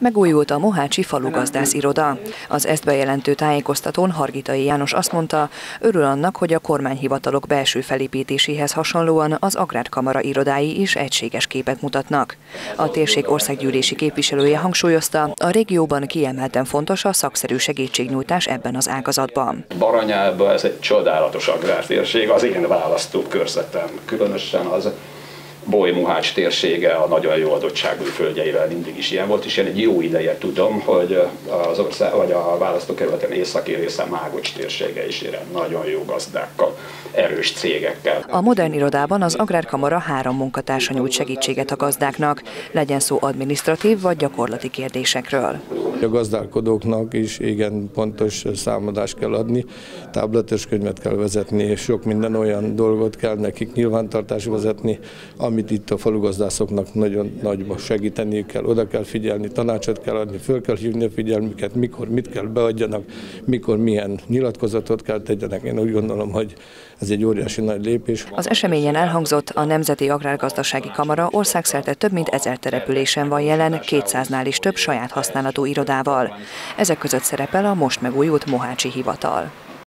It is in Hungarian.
Megújult a Mohácsi falugazdász iroda. Az ezt bejelentő tájékoztatón Hargitai János azt mondta, örül annak, hogy a kormányhivatalok belső felépítéséhez hasonlóan az Agrárkamara irodái is egységes képet mutatnak. A térség országgyűlési képviselője hangsúlyozta, a régióban kiemelten fontos a szakszerű segítségnyújtás ebben az ágazatban. Baranyában ez egy csodálatos agrártérség, az én választókörzetem, különösen az Boly Muhács térsége a nagyon jó adottságú földjeivel mindig is ilyen volt, és én egy jó ideje tudom, hogy az ország, vagy a választókerületen északi része Mágocs térsége is ilyen nagyon jó gazdákkal, erős cégekkel. A modern irodában az Agrárkamara három munkatársa nyújt segítséget a gazdáknak, legyen szó administratív vagy gyakorlati kérdésekről. A gazdálkodóknak is igen pontos számadást kell adni, tábletes könyvet kell vezetni, és sok minden olyan dolgot kell nekik nyilvántartás vezetni, amit itt a falugazdászoknak nagyon nagyba segíteniük kell, oda kell figyelni, tanácsot kell adni, föl kell hívni a figyelmüket, mikor mit kell beadjanak, mikor milyen nyilatkozatot kell tegyenek. Én úgy gondolom, hogy ez egy óriási nagy lépés. Az eseményen elhangzott, a Nemzeti Agrárgazdasági Kamara országszerte több mint ezer településen van jelen, 200-nál is több saját használatú irodával. Ezek között szerepel a most megújult Mohácsi Hivatal.